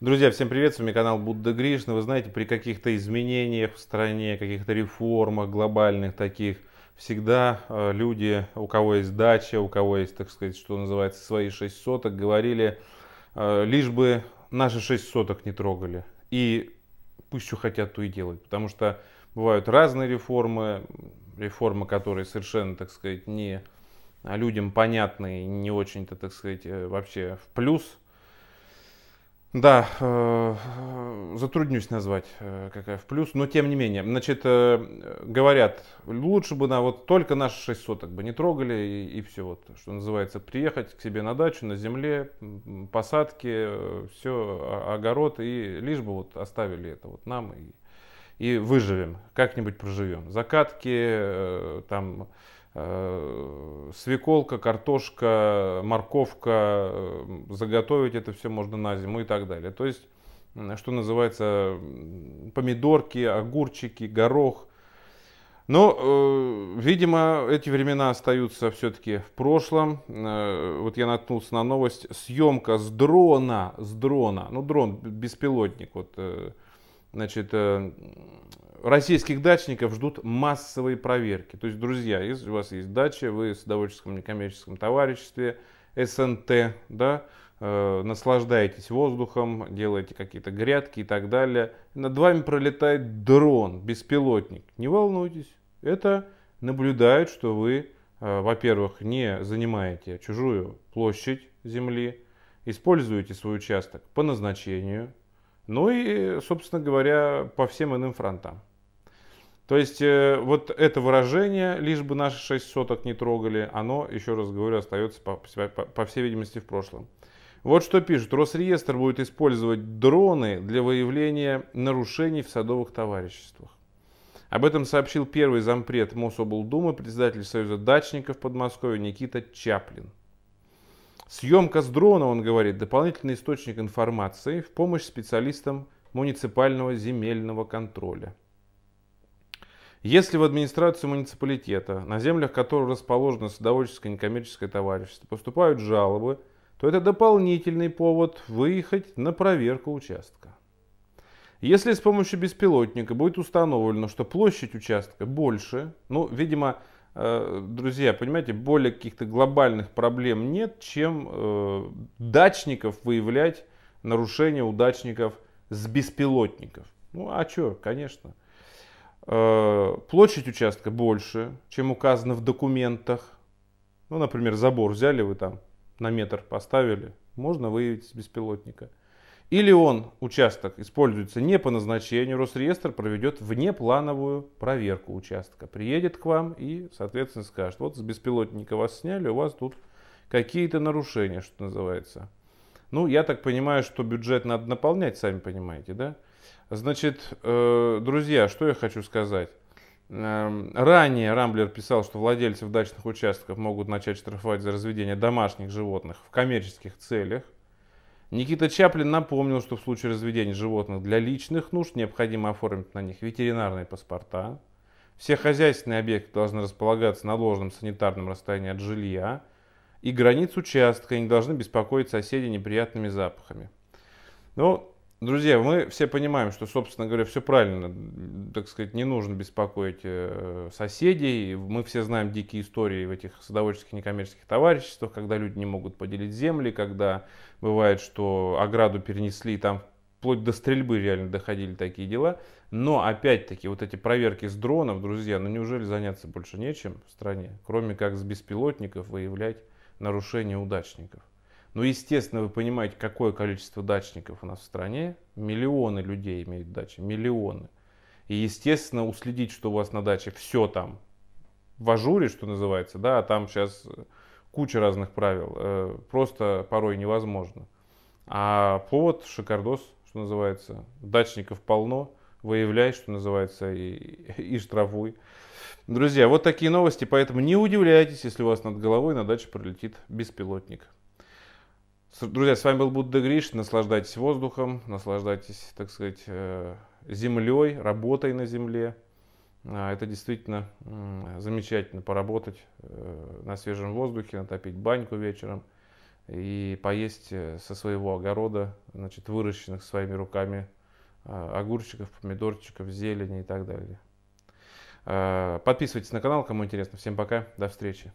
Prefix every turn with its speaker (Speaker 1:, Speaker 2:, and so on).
Speaker 1: Друзья, всем привет, с вами канал Будда Гришна. Вы знаете, при каких-то изменениях в стране, каких-то реформах глобальных таких, всегда э, люди, у кого есть дача, у кого есть, так сказать, что называется, свои шесть соток, говорили, э, лишь бы наши шесть соток не трогали. И пусть что хотят, то и делают. Потому что бывают разные реформы, реформы, которые совершенно, так сказать, не людям понятны, не очень-то, так сказать, э, вообще в плюс – да, э, затруднюсь назвать, э, какая в плюс, но тем не менее. Значит, э, говорят, лучше бы на вот только наши 6 соток бы не трогали и, и все, вот, что называется, приехать к себе на дачу, на земле, посадки, все, огород, и лишь бы вот оставили это вот нам и, и выживем, как-нибудь проживем. Закатки, там, свеколка, картошка, морковка, э, заготовить это все можно на зиму и так далее. То есть, что называется, помидорки, огурчики, горох. Но, э, видимо, эти времена остаются все-таки в прошлом. Вот я наткнулся на новость. Съемка с дрона, с дрона, ну дрон, беспилотник, вот, значит, российских дачников ждут массовые проверки. То есть, друзья, если у вас есть дача, вы в садоводческом некоммерческом товариществе, СНТ, да, э, наслаждаетесь воздухом, делаете какие-то грядки и так далее. Над вами пролетает дрон, беспилотник. Не волнуйтесь, это наблюдают, что вы, э, во-первых, не занимаете чужую площадь земли, используете свой участок по назначению, ну и, собственно говоря, по всем иным фронтам. То есть э, вот это выражение, лишь бы наши 6 соток не трогали, оно, еще раз говорю, остается по, по, по всей видимости в прошлом. Вот что пишут. Росреестр будет использовать дроны для выявления нарушений в садовых товариществах. Об этом сообщил первый зампред Мособлдумы, председатель Союза дачников Подмосковья Никита Чаплин. Съемка с дрона, он говорит, дополнительный источник информации в помощь специалистам муниципального земельного контроля. Если в администрацию муниципалитета, на землях которого расположено садоводческое некоммерческое товарищество, поступают жалобы, то это дополнительный повод выехать на проверку участка. Если с помощью беспилотника будет установлено, что площадь участка больше, ну, видимо, э, друзья, понимаете, более каких-то глобальных проблем нет, чем э, дачников выявлять нарушения у дачников с беспилотников. Ну, а что, конечно. Э, площадь участка больше, чем указано в документах. Ну, например, забор взяли вы там на метр поставили, можно выявить с беспилотника. Или он, участок, используется не по назначению, Росреестр проведет внеплановую проверку участка. Приедет к вам и, соответственно, скажет, вот с беспилотника вас сняли, у вас тут какие-то нарушения, что называется. Ну, я так понимаю, что бюджет надо наполнять, сами понимаете, да? Значит, э, друзья, что я хочу сказать. Эм, ранее Рамблер писал, что владельцев дачных участков могут начать штрафовать за разведение домашних животных в коммерческих целях. Никита Чаплин напомнил, что в случае разведения животных для личных нужд необходимо оформить на них ветеринарные паспорта. Все хозяйственные объекты должны располагаться на ложном санитарном расстоянии от жилья. И границ участка не должны беспокоить соседей неприятными запахами. Ну, Друзья, мы все понимаем, что, собственно говоря, все правильно, так сказать, не нужно беспокоить э, соседей. Мы все знаем дикие истории в этих садоводческих некоммерческих товариществах, когда люди не могут поделить земли, когда бывает, что ограду перенесли, там вплоть до стрельбы реально доходили такие дела. Но, опять-таки, вот эти проверки с дронов, друзья, ну неужели заняться больше нечем в стране, кроме как с беспилотников выявлять нарушения удачников? Ну, естественно, вы понимаете, какое количество дачников у нас в стране. Миллионы людей имеют дачи, миллионы. И, естественно, уследить, что у вас на даче все там в ажуре, что называется, да, а там сейчас куча разных правил, э, просто порой невозможно. А повод шикардос, что называется, дачников полно, выявляй, что называется, и, и штрафуй. Друзья, вот такие новости, поэтому не удивляйтесь, если у вас над головой на даче пролетит беспилотник. Друзья, с вами был Будда Гриш. Наслаждайтесь воздухом, наслаждайтесь, так сказать, э, землей, работой на земле. А, это действительно замечательно поработать э, на свежем воздухе, натопить баньку вечером. и поесть э, со своего огорода, значит, выращенных своими руками а, огурчиков, помидорчиков, зелени и так далее. А, подписывайтесь на канал, кому интересно. Всем пока, до встречи.